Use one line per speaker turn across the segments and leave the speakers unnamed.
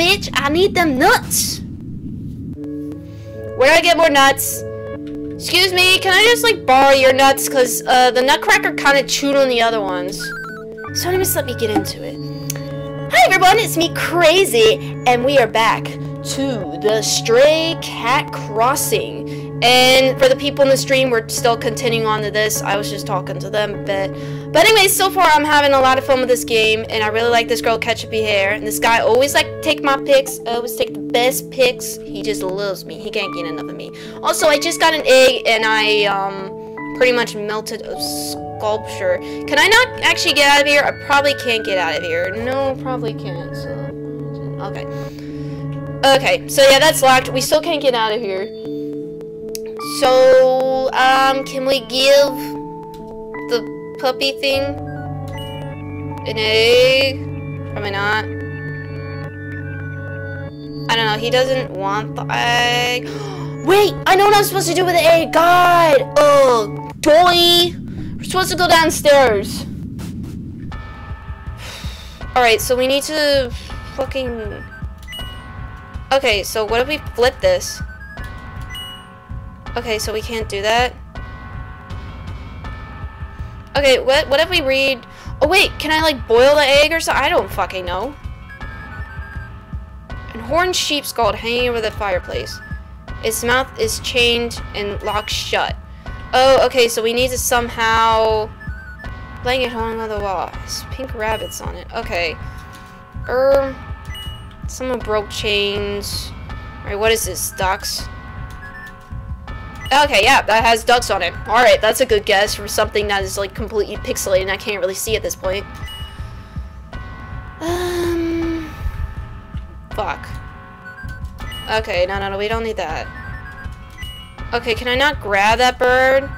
bitch. I need them nuts. Where do I get more nuts? Excuse me, can I just like borrow your nuts? Cause uh, the nutcracker kind of chewed on the other ones. So let me just let me get into it. Hi everyone, it's me Crazy, and we are back to the Stray Cat Crossing. And for the people in the stream, we're still continuing on to this. I was just talking to them, but but anyways, so far I'm having a lot of fun with this game, and I really like this girl Ketchupy hair. And this guy always like take my pics, always take the best pics. He just loves me. He can't get enough of me. Also, I just got an egg, and I um pretty much melted a sculpture. Can I not actually get out of here? I probably can't get out of here. No, probably can't. So okay. Okay, so yeah, that's locked. We still can't get out of here. So, um, can we give the puppy thing an egg? Probably not. I don't know, he doesn't want the egg. Wait, I know what I'm supposed to do with the egg. God! Oh, Dolly! We're supposed to go downstairs. Alright, so we need to fucking... Okay, so what if we flip this? Okay, so we can't do that. Okay, what what if we read... Oh wait, can I like boil the egg or something? I don't fucking know. An horned sheep skull hanging over the fireplace. Its mouth is chained and locked shut. Oh, okay, so we need to somehow... Laying it on the wall. There's pink rabbits on it. Okay. Er... Someone broke chains. Alright, what is this? Ducks? Okay, yeah, that has ducks on it. Alright, that's a good guess for something that is like completely pixelated and I can't really see at this point. Um... Fuck. Okay, no, no, no, we don't need that. Okay, can I not grab that bird?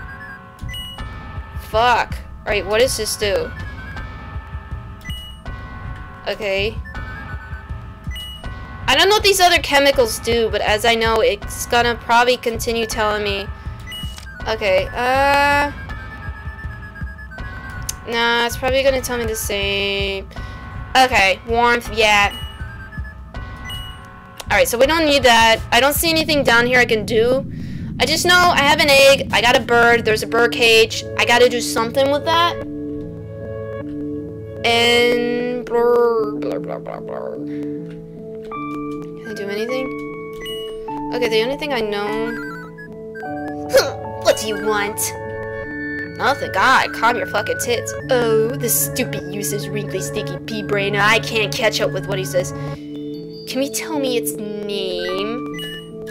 Fuck. Alright, what does this do? Okay. I don't know what these other chemicals do, but as I know, it's gonna probably continue telling me. Okay, uh... Nah, it's probably gonna tell me the same. Okay, warmth, yeah. Alright, so we don't need that. I don't see anything down here I can do. I just know I have an egg, I got a bird, there's a bird cage. I gotta do something with that. And... do anything? Okay, the only thing I know... what do you want? Oh, Nothing. God, calm your fucking tits. Oh, the stupid useless wrinkly sticky pea brain. I can't catch up with what he says. Can you tell me its name?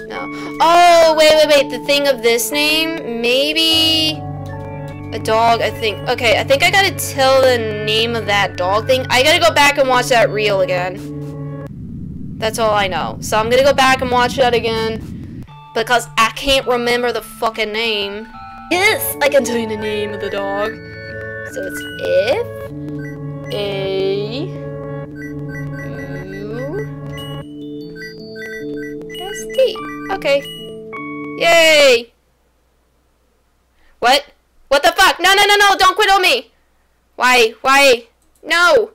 No. Oh, wait, wait, wait. The thing of this name? Maybe... A dog, I think. Okay, I think I gotta tell the name of that dog thing. I gotta go back and watch that reel again. That's all I know. So I'm gonna go back and watch that again. Because I can't remember the fucking name. Yes, I can tell you the name of the dog. So it's F A U S T. Okay. Yay! What? What the fuck? No, no, no, no! Don't quit on me! Why? Why? No!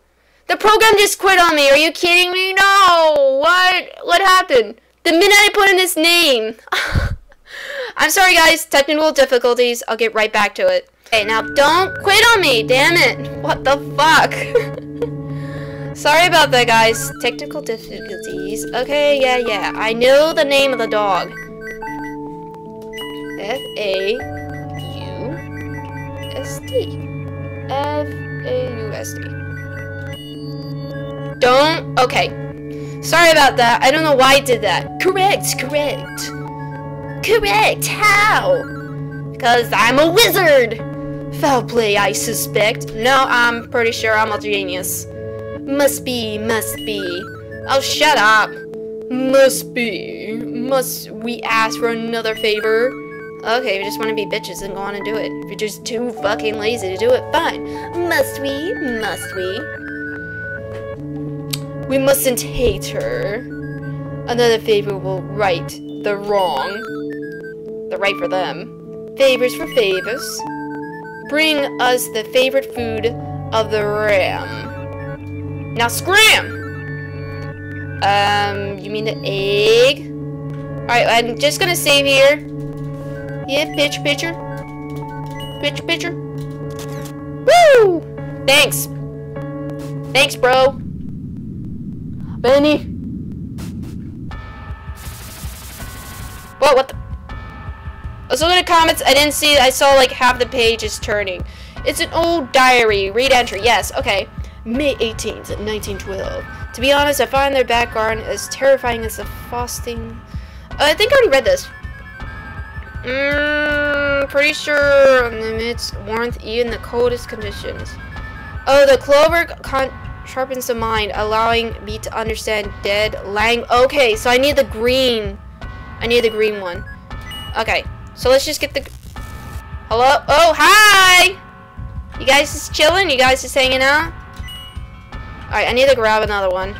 The program just quit on me. Are you kidding me? No. What? What happened? The minute I put in this name. I'm sorry, guys. Technical difficulties. I'll get right back to it. Okay, now don't quit on me. Damn it. What the fuck? sorry about that, guys. Technical difficulties. Okay, yeah, yeah. I know the name of the dog. F-A-U-S-T. F-A-U-S-T. Don't? Okay. Sorry about that. I don't know why I did that. Correct, correct. Correct, how? Because I'm a wizard. Foul play, I suspect. No, I'm pretty sure I'm a genius. Must be, must be. Oh, shut up. Must be. Must we ask for another favor? Okay, we just want to be bitches and go on and do it. If you're just too fucking lazy to do it, fine. Must we? Must we? We mustn't hate her. Another favor will right the wrong. The right for them. Favors for favors. Bring us the favorite food of the ram. Now scram! Um, you mean the egg? Alright, I'm just gonna save here. Yeah, picture, pitcher. Picture, pitcher. Woo! Thanks. Thanks, bro. Benny. Whoa, what the? Let's at the comments. I didn't see, I saw like half the page is turning. It's an old diary. Read entry. Yes, okay. May 18th, 1912. To be honest, I find their background as terrifying as the frosting. Uh, I think I already read this. Mmm, pretty sure amidst warmth, even the coldest conditions. Oh, the clover sharpens the mind, allowing me to understand dead lang. Okay, so I need the green. I need the green one. Okay, so let's just get the. Hello? Oh, hi! You guys just chilling? You guys just hanging out? Alright, I need to grab another one.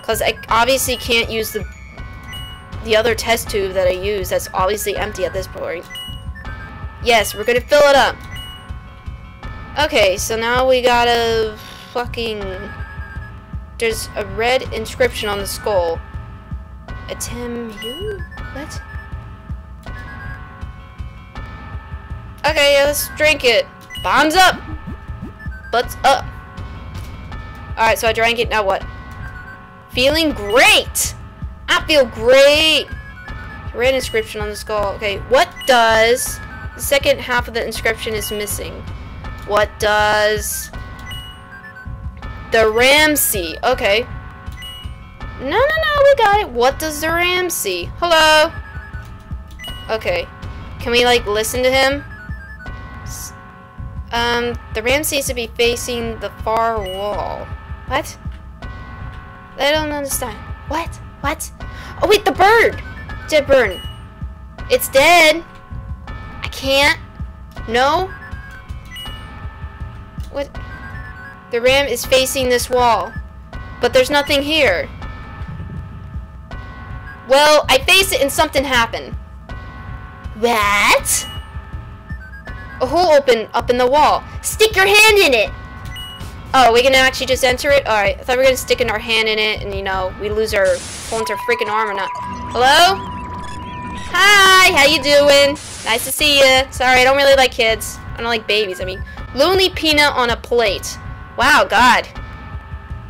Because I obviously can't use the the other test tube that I use that's obviously empty at this point. Yes, we're gonna fill it up. Okay, so now we gotta fucking... There's a red inscription on the skull. A Tim you? What? Okay, let's drink it. Bombs up! Butts up. Alright, so I drank it, now what? Feeling great! I feel great! Red inscription on the skull. Okay, what does... The second half of the inscription is missing. What does... The Ramsey. Okay. No, no, no, we got it. What does the Ramsey? Hello? Okay. Can we, like, listen to him? Um, the ram seems to be facing the far wall. What? I don't understand. What? What? Oh wait, the bird! Dead bird. It's dead. I can't. No? What? The ram is facing this wall. But there's nothing here. Well, I face it and something happened. What? A hole open up in the wall. Stick your hand in it! Oh, we can actually just enter it? Alright, I thought we were gonna stick in our hand in it and, you know, we lose our, pull our freaking arm or not. Hello? Hi, how you doing? Nice to see you. Sorry, I don't really like kids. I don't like babies, I mean. Lonely peanut on a plate. Wow, God.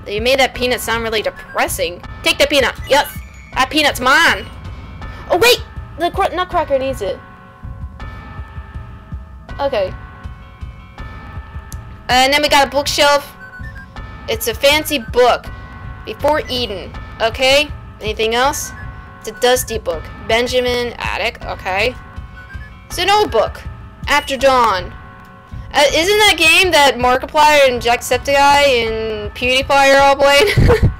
You made that peanut sound really depressing. Take the peanut. Yes. That peanut's mine. Oh, wait! The nutcracker needs it. Okay. And then we got a bookshelf. It's a fancy book. Before Eden. Okay. Anything else? It's a dusty book. Benjamin Attic. Okay. It's an old book. After Dawn. Uh, isn't that game that Markiplier and Jacksepticeye and PewDiePie are all playing?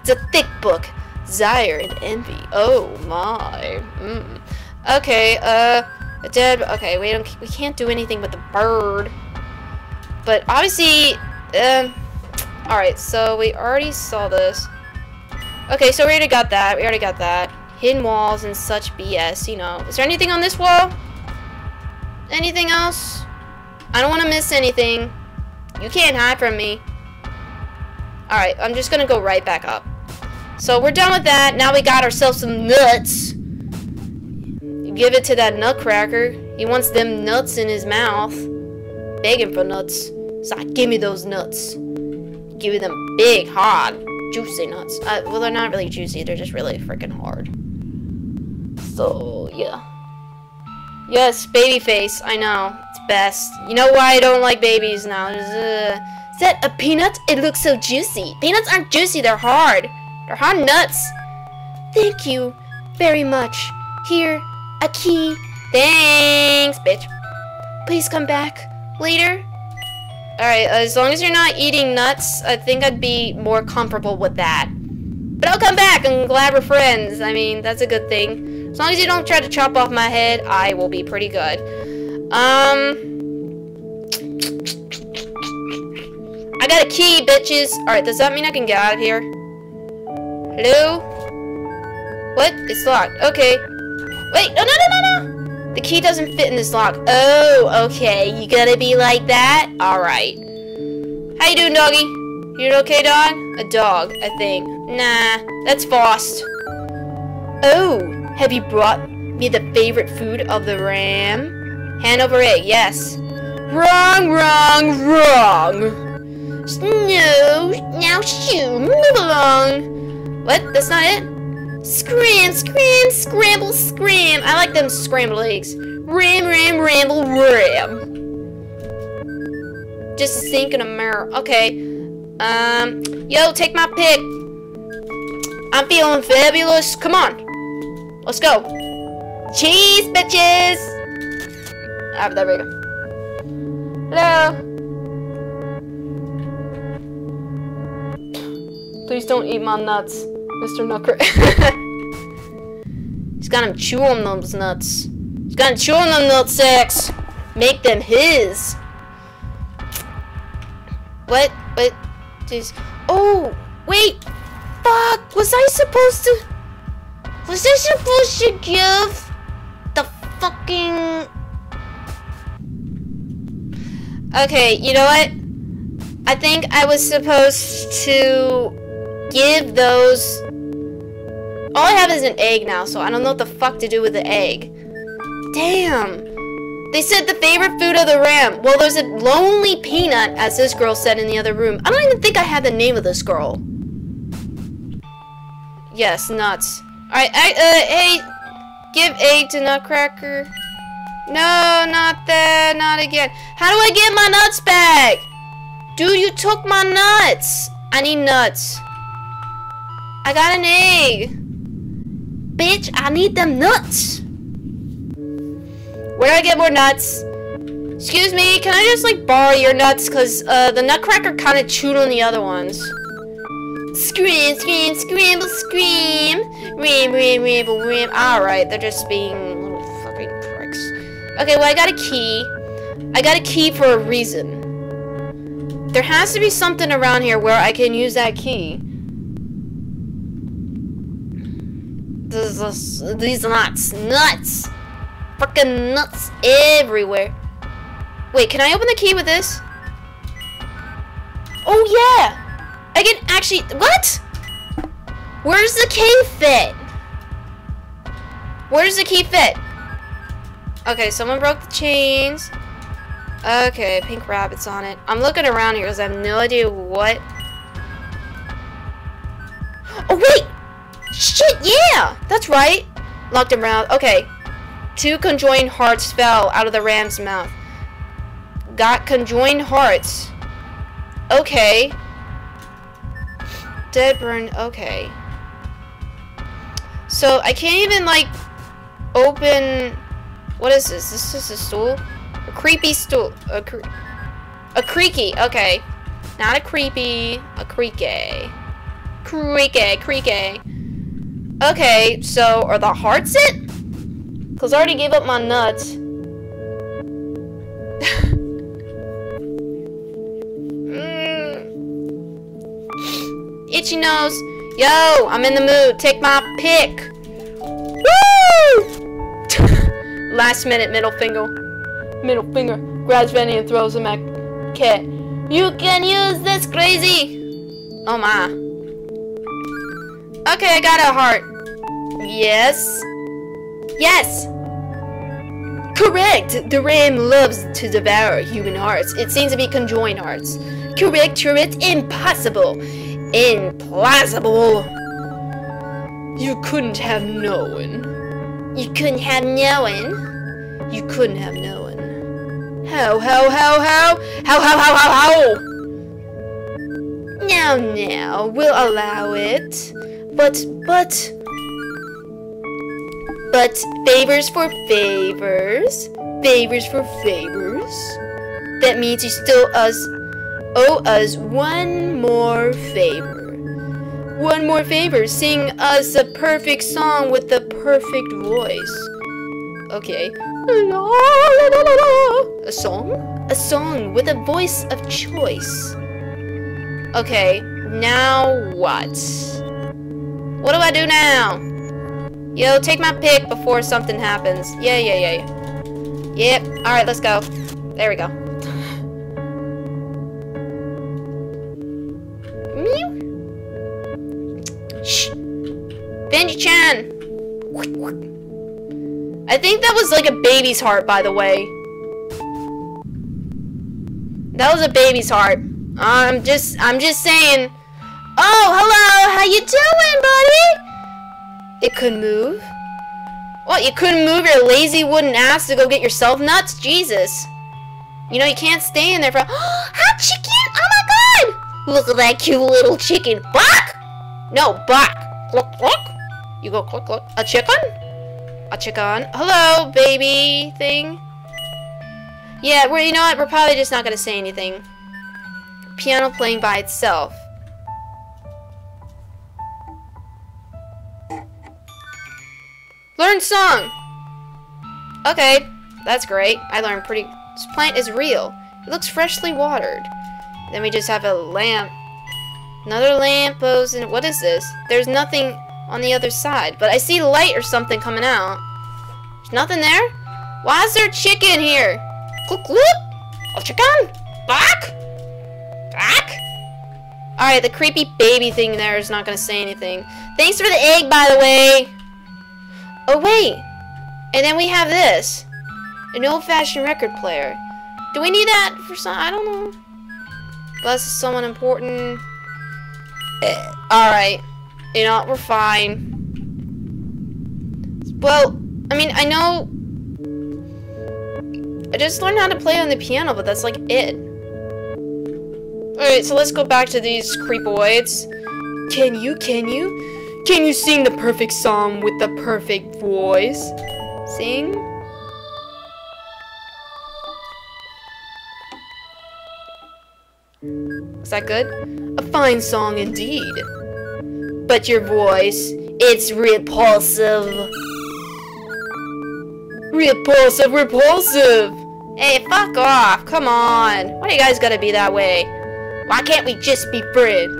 it's a thick book. Desire and envy. Oh my. Mm. Okay, uh, a dead. Okay, we don't. We can't do anything with the bird. But obviously, um, all right. So we already saw this. Okay, so we already got that. We already got that. Hidden walls and such BS. You know. Is there anything on this wall? Anything else? I don't want to miss anything. You can't hide from me. Alright, I'm just gonna go right back up. So we're done with that. Now we got ourselves some nuts. Give it to that nutcracker. He wants them nuts in his mouth. Begging for nuts. So I give me those nuts. Give me them big, hard, juicy nuts. Uh, well, they're not really juicy. They're just really freaking hard. So, yeah. Yes, baby face. I know. It's best. You know why I don't like babies now? Is that a peanut? It looks so juicy. Peanuts aren't juicy. They're hard. They're hard nuts. Thank you very much. Here, a key. Thanks, bitch. Please come back later. Alright, as long as you're not eating nuts, I think I'd be more comfortable with that. But I'll come back. I'm glad we're friends. I mean, that's a good thing. As long as you don't try to chop off my head, I will be pretty good. Um... I got a key, bitches. Alright, does that mean I can get out of here? Hello? What? It's locked. Okay. Wait, no, no, no, no, no! The key doesn't fit in this lock. Oh, okay. You gotta be like that? Alright. How you doing, doggy? You okay, dog? A dog, I think. Nah, that's Faust. Oh, have you brought me the favorite food of the ram? Hand over egg, yes. Wrong, wrong, wrong. No, now shoo, move along. What? That's not it? Scram, scram, scramble, scram. I like them scrambled eggs. Ram, ram, ramble, ram. Just a sink in a mirror. Okay. Um, yo, take my pick. I'm feeling fabulous. Come on. Let's go. Cheese, bitches! Ah, there we go. Hello? Please don't eat my nuts, Mr. Nutcracker. He's got him chew on those nuts. He's got him chew on them nutsacks. Make them his. What? What? Jeez. Oh, wait. Fuck. Was I supposed to... Was I supposed to give the fucking... Okay, you know what? I think I was supposed to give those... All I have is an egg now, so I don't know what the fuck to do with the egg. Damn. They said the favorite food of the ram. Well, there's a lonely peanut, as this girl said in the other room. I don't even think I had the name of this girl. Yes, nuts. Alright, I, uh, hey, give egg to Nutcracker. No, not that, not again. How do I get my nuts back? Dude, you took my nuts. I need nuts. I got an egg. Bitch, I need them nuts. Where do I get more nuts? Excuse me, can I just like borrow your nuts? Cause uh, the nutcracker kind of chewed on the other ones. Scream, scream, scramble, scream. Ram, ram, ramble, ram. Alright, they're just being little fucking pricks. Okay, well I got a key. I got a key for a reason. There has to be something around here where I can use that key. This is, these nuts. Nuts! Fucking nuts everywhere. Wait, can I open the key with this? Oh yeah! I can actually, what? Where's the key fit? Where's the key fit? Okay, someone broke the chains. Okay, pink rabbits on it. I'm looking around here because I have no idea what. Oh, wait! Shit, yeah! That's right. Locked him around. Okay. Two conjoined hearts fell out of the ram's mouth. Got conjoined hearts. Okay. Dead burn. Okay. So, I can't even, like, open... What is this? This is a stool? A creepy stool. A, cre a creaky. Okay. Not a creepy. A creaky. Creaky. Creaky. Okay, so are the hearts it? Because I already gave up my nuts. Itchy nose. Yo, I'm in the mood. Take my pick. Woo! Last minute middle finger. Middle finger. Grabs Benny and throws him at Cat. You can use this crazy. Oh my. Okay, I got a heart. Yes. Yes. Correct. The ram loves to devour human hearts. It seems to be conjoined hearts. Correct, correct. Impossible. Implausible. You couldn't have known. You couldn't have known. You couldn't have known. How, how, how, how? How, how, how, how, how? Now, now, we'll allow it. But, but... But favors for favors. Favors for favors. That means you still us owe us one more favor. One more favor. Sing us a perfect song with the perfect voice. Okay. A song? A song with a voice of choice. Okay, now what? What do I do now? Yo, take my pick before something happens. Yeah, yeah, yeah. Yep. Alright, let's go. There we go. Benji-chan! I think that was like a baby's heart, by the way. That was a baby's heart. I'm just, I'm just saying. Oh, hello, how you doing, buddy? It could move. What, you couldn't move your lazy wooden ass to go get yourself nuts? Jesus. You know, you can't stay in there for- Hot chicken! Oh my god! Look at that cute little chicken. Bark! No, bark. Look, cluck. You go cluck, cluck. A chicken? A chicken. Hello, baby thing. Yeah, well, you know what? We're probably just not going to say anything. Piano playing by itself. Learn song! Okay, that's great. I learned pretty... This plant is real. It looks freshly watered. Then we just have a lamp. Another lamp post, and what is this? There's nothing on the other side, but I see light or something coming out. There's nothing there? Why is there a chicken here? Look, look! A chicken? Back? Back? Alright, the creepy baby thing there is not gonna say anything. Thanks for the egg, by the way! Oh, wait! And then we have this. An old-fashioned record player. Do we need that for some- I don't know. Bus is someone important. Eh, Alright. You know, we're fine. Well, I mean, I know... I just learned how to play on the piano, but that's like it. Alright, so let's go back to these creepoids. Can you, can you? Can you sing the perfect song with the perfect voice? Sing? Is that good? A fine song indeed. But your voice, it's repulsive. Repulsive, repulsive! Hey, fuck off, come on. Why do you guys gotta be that way? Why can't we just be friends?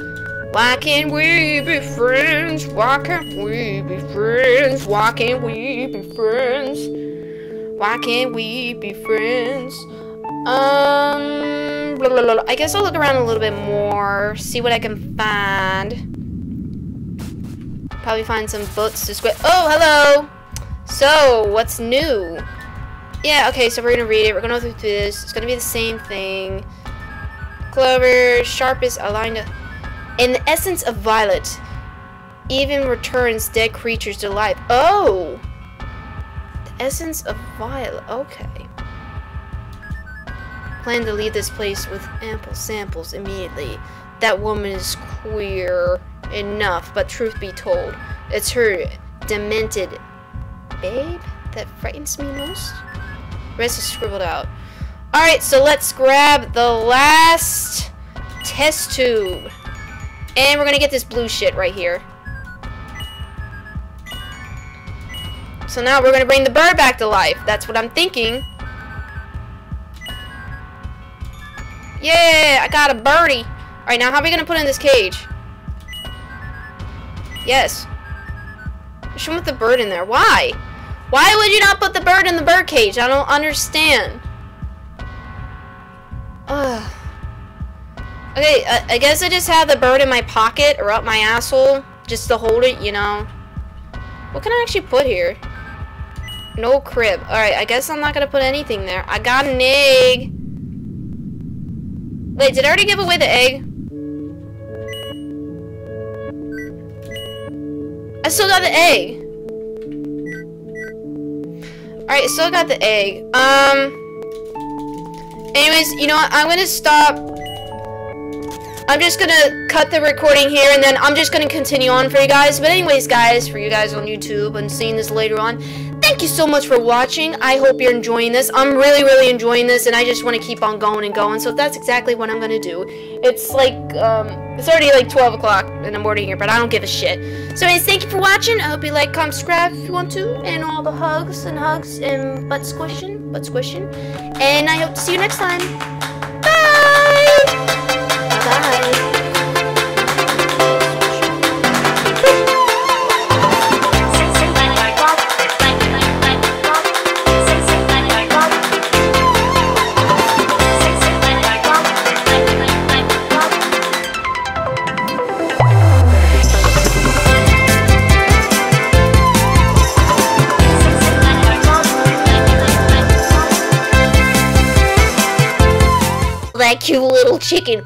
Why can't we be friends? Why can't we be friends? Why can't we be friends? Why can't we be friends? Um, blah, blah, blah. I guess I'll look around a little bit more, see what I can find. Probably find some books to squid. Oh, hello! So, what's new? Yeah, okay, so we're gonna read it. We're gonna go through this. It's gonna be the same thing. Clover, sharpest aligned. In the essence of violet, even returns dead creatures to life. Oh! The essence of violet. Okay. Plan to leave this place with ample samples immediately. That woman is queer enough, but truth be told, it's her demented babe that frightens me most. Rest is scribbled out. Alright, so let's grab the last test tube. And we're gonna get this blue shit right here. So now we're gonna bring the bird back to life. That's what I'm thinking. Yeah, I got a birdie. Alright, now how are we gonna put in this cage? Yes. Show with the bird in there. Why? Why would you not put the bird in the bird cage? I don't understand. Ugh. Okay, I, I guess I just have the bird in my pocket or up my asshole just to hold it, you know. What can I actually put here? No crib. Alright, I guess I'm not gonna put anything there. I got an egg. Wait, did I already give away the egg? I still got the egg. Alright, still got the egg. Um. Anyways, you know what? I'm gonna stop. I'm just gonna cut the recording here and then I'm just gonna continue on for you guys. But anyways, guys, for you guys on YouTube and seeing this later on, thank you so much for watching. I hope you're enjoying this. I'm really, really enjoying this and I just want to keep on going and going. So that's exactly what I'm gonna do. It's like, um, it's already like 12 o'clock in the morning here, but I don't give a shit. So anyways, thank you for watching. I hope you like, comment, subscribe if you want to. And all the hugs and hugs and butt squishing, butt squishing. And I hope to see you next time. Cute little chicken.